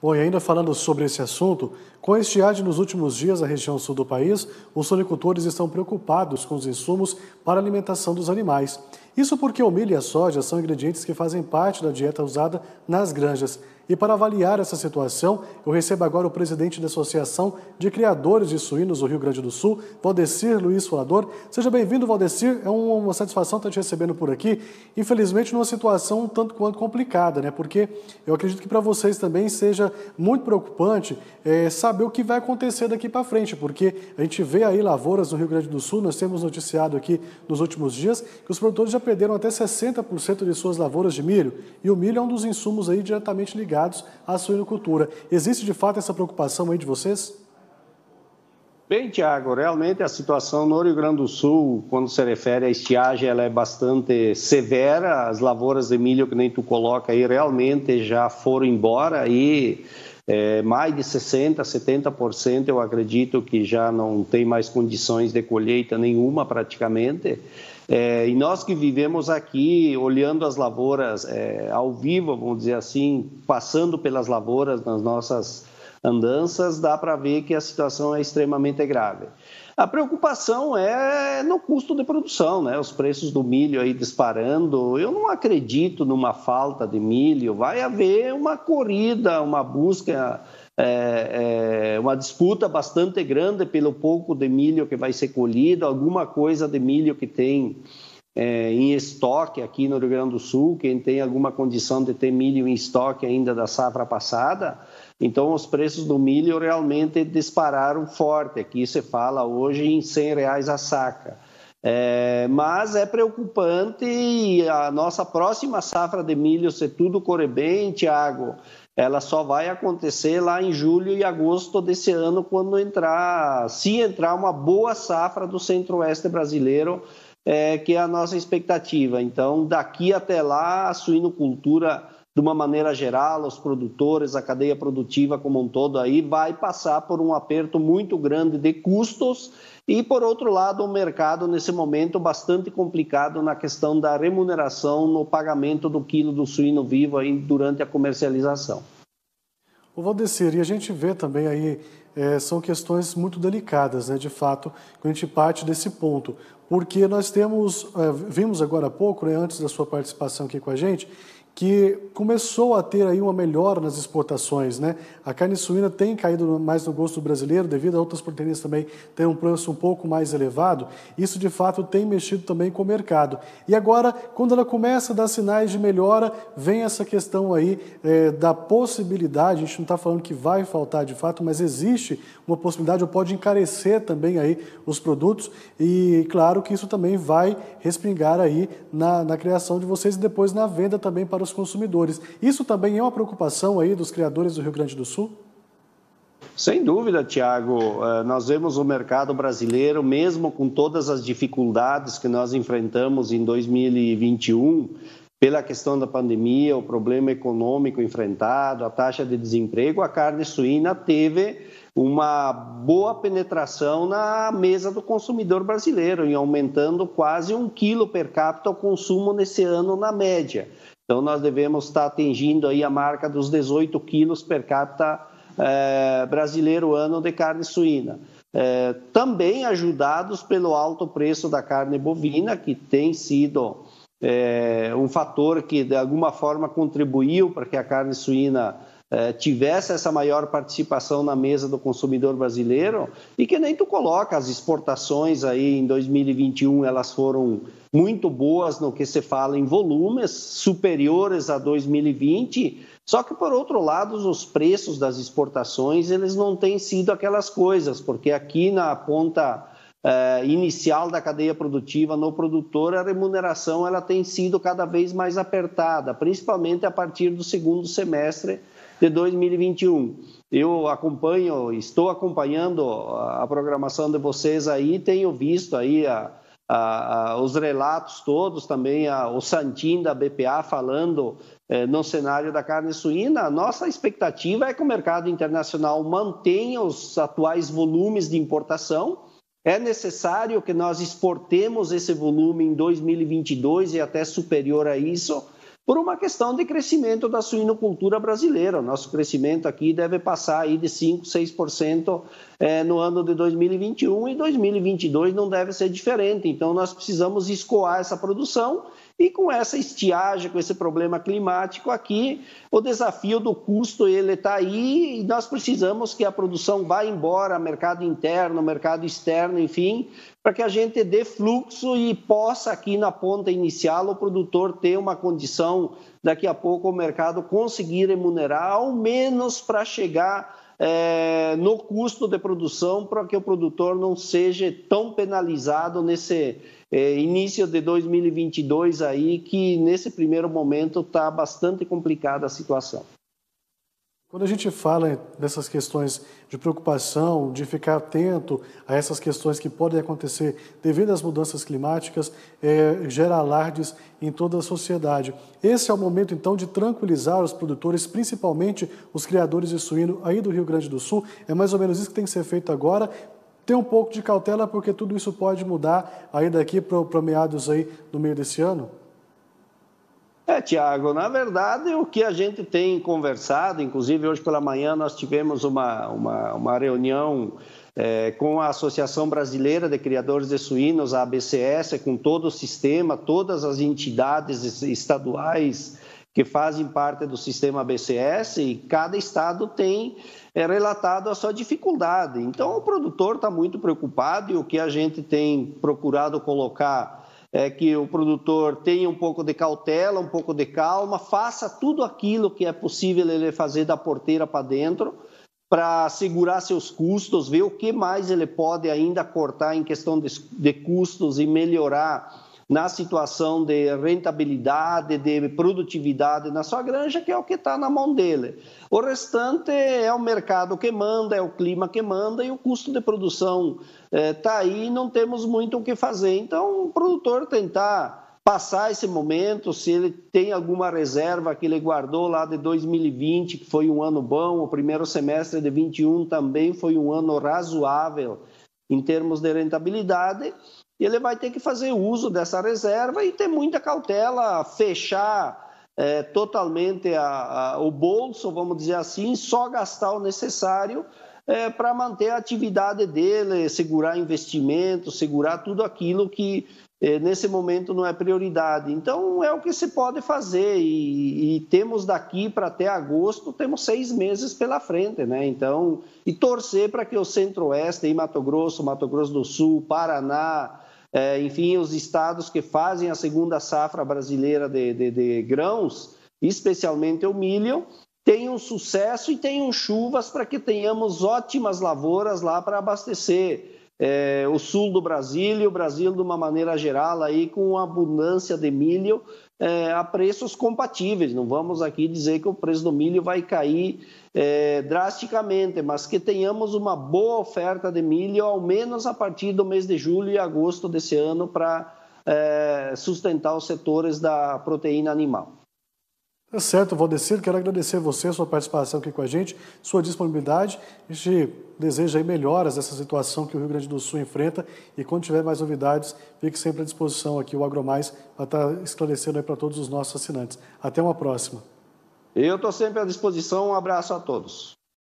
Bom, e ainda falando sobre esse assunto, com a estiagem nos últimos dias na região sul do país, os sonecultores estão preocupados com os insumos para a alimentação dos animais. Isso porque o milho e a soja são ingredientes que fazem parte da dieta usada nas granjas. E para avaliar essa situação, eu recebo agora o presidente da Associação de Criadores de Suínos do Rio Grande do Sul, Valdecir Luiz Folador. Seja bem-vindo, Valdecir. É uma satisfação estar te recebendo por aqui. Infelizmente, numa situação um tanto quanto complicada, né? Porque eu acredito que para vocês também seja muito preocupante é, saber o que vai acontecer daqui para frente, porque a gente vê aí lavouras no Rio Grande do Sul, nós temos noticiado aqui nos últimos dias que os produtores já perderam até 60% de suas lavouras de milho, e o milho é um dos insumos aí diretamente ligados ligados à suinocultura. Existe de fato essa preocupação aí de vocês? Bem, Tiago, realmente a situação no Rio Grande do Sul, quando se refere à estiagem, ela é bastante severa. As lavouras de milho que nem tu coloca aí realmente já foram embora e é, mais de 60%, 70% eu acredito que já não tem mais condições de colheita nenhuma praticamente. É, e nós que vivemos aqui, olhando as lavouras é, ao vivo, vamos dizer assim, passando pelas lavouras nas nossas andanças, dá para ver que a situação é extremamente grave. A preocupação é no custo de produção, né? Os preços do milho aí disparando. Eu não acredito numa falta de milho. Vai haver uma corrida, uma busca é, é, uma disputa bastante grande pelo pouco de milho que vai ser colhido, alguma coisa de milho que tem é, em estoque aqui no Rio Grande do Sul, quem tem alguma condição de ter milho em estoque ainda da safra passada. Então, os preços do milho realmente dispararam forte. Aqui se fala hoje em 100 reais a saca. É, mas é preocupante e a nossa próxima safra de milho, se tudo correr bem, Tiago, ela só vai acontecer lá em julho e agosto desse ano, quando entrar, se entrar uma boa safra do centro-oeste brasileiro, é, que é a nossa expectativa. Então, daqui até lá, a suinocultura, de uma maneira geral, os produtores, a cadeia produtiva como um todo aí, vai passar por um aperto muito grande de custos e, por outro lado, o mercado, nesse momento, bastante complicado na questão da remuneração no pagamento do quilo do suíno vivo aí durante a comercialização. O Valdecir, e a gente vê também aí, é, são questões muito delicadas, né, de fato, quando a gente parte desse ponto. Porque nós temos, é, vimos agora há pouco, né, antes da sua participação aqui com a gente, que começou a ter aí uma melhora nas exportações, né? A carne suína tem caído mais no gosto brasileiro devido a outras proteínas também ter um preço um pouco mais elevado. Isso de fato tem mexido também com o mercado. E agora, quando ela começa a dar sinais de melhora, vem essa questão aí é, da possibilidade. A gente não está falando que vai faltar de fato, mas existe uma possibilidade ou pode encarecer também aí os produtos. E claro que isso também vai respingar aí na, na criação de vocês e depois na venda também para os consumidores. Isso também é uma preocupação aí dos criadores do Rio Grande do Sul? Sem dúvida, Tiago. Eh, nós vemos o mercado brasileiro, mesmo com todas as dificuldades que nós enfrentamos em 2021, pela questão da pandemia, o problema econômico enfrentado, a taxa de desemprego, a carne suína teve uma boa penetração na mesa do consumidor brasileiro, em aumentando quase um quilo per capita o consumo nesse ano na média. Então, nós devemos estar atingindo aí a marca dos 18 quilos per capita é, brasileiro ano de carne suína. É, também ajudados pelo alto preço da carne bovina, que tem sido é, um fator que de alguma forma contribuiu para que a carne suína é, tivesse essa maior participação na mesa do consumidor brasileiro e que nem tu coloca as exportações aí em 2021 elas foram muito boas no que se fala em volumes superiores a 2020 só que por outro lado os preços das exportações eles não têm sido aquelas coisas porque aqui na ponta é, inicial da cadeia produtiva no produtor a remuneração ela tem sido cada vez mais apertada principalmente a partir do segundo semestre de 2021. Eu acompanho, estou acompanhando a programação de vocês aí, tenho visto aí a, a, a, os relatos todos, também o Santin da BPA falando eh, no cenário da carne suína. A nossa expectativa é que o mercado internacional mantenha os atuais volumes de importação. É necessário que nós exportemos esse volume em 2022 e até superior a isso por uma questão de crescimento da suinocultura brasileira. O nosso crescimento aqui deve passar aí de 5%, 6% é, no ano de 2021 e 2022 não deve ser diferente. Então, nós precisamos escoar essa produção e com essa estiagem, com esse problema climático aqui, o desafio do custo ele está aí e nós precisamos que a produção vá embora, mercado interno, mercado externo, enfim, para que a gente dê fluxo e possa aqui na ponta inicial o produtor ter uma condição daqui a pouco o mercado conseguir remunerar ao menos para chegar é, no custo de produção para que o produtor não seja tão penalizado nesse é, início de 2022 aí que nesse primeiro momento está bastante complicada a situação. Quando a gente fala dessas questões de preocupação, de ficar atento a essas questões que podem acontecer devido às mudanças climáticas, é, gera alardes em toda a sociedade. Esse é o momento, então, de tranquilizar os produtores, principalmente os criadores de suíno aí do Rio Grande do Sul. É mais ou menos isso que tem que ser feito agora. Ter um pouco de cautela, porque tudo isso pode mudar aí daqui para meados aí no meio desse ano? É, Tiago, na verdade, o que a gente tem conversado, inclusive hoje pela manhã nós tivemos uma, uma, uma reunião é, com a Associação Brasileira de Criadores de Suínos, a ABCS, com todo o sistema, todas as entidades estaduais que fazem parte do sistema ABCS, e cada estado tem é, relatado a sua dificuldade. Então, o produtor está muito preocupado e o que a gente tem procurado colocar é, que o produtor tenha um pouco de cautela, um pouco de calma, faça tudo aquilo que é possível ele fazer da porteira para dentro, para segurar seus custos, ver o que mais ele pode ainda cortar em questão de, de custos e melhorar na situação de rentabilidade, de produtividade na sua granja, que é o que está na mão dele. O restante é o mercado que manda, é o clima que manda e o custo de produção está é, aí, não temos muito o que fazer. Então, o produtor tentar passar esse momento, se ele tem alguma reserva que ele guardou lá de 2020, que foi um ano bom, o primeiro semestre de 21 também foi um ano razoável em termos de rentabilidade, ele vai ter que fazer uso dessa reserva e ter muita cautela, fechar é, totalmente a, a, o bolso, vamos dizer assim, só gastar o necessário é, para manter a atividade dele, segurar investimentos, segurar tudo aquilo que é, nesse momento não é prioridade. Então é o que se pode fazer e, e temos daqui para até agosto temos seis meses pela frente, né? Então e torcer para que o Centro-Oeste, Mato Grosso, Mato Grosso do Sul, Paraná é, enfim, os estados que fazem a segunda safra brasileira de, de, de grãos, especialmente o milho, tenham sucesso e tenham chuvas para que tenhamos ótimas lavouras lá para abastecer é, o sul do Brasil e o Brasil de uma maneira geral aí com abundância de milho é, a preços compatíveis. Não vamos aqui dizer que o preço do milho vai cair é, drasticamente, mas que tenhamos uma boa oferta de milho, ao menos a partir do mês de julho e agosto desse ano, para é, sustentar os setores da proteína animal. Tá certo, Valdecir, quero agradecer você, sua participação aqui com a gente, sua disponibilidade. A gente deseja melhoras dessa situação que o Rio Grande do Sul enfrenta e quando tiver mais novidades, fique sempre à disposição aqui o AgroMais para estar esclarecendo para todos os nossos assinantes. Até uma próxima. Eu estou sempre à disposição, um abraço a todos.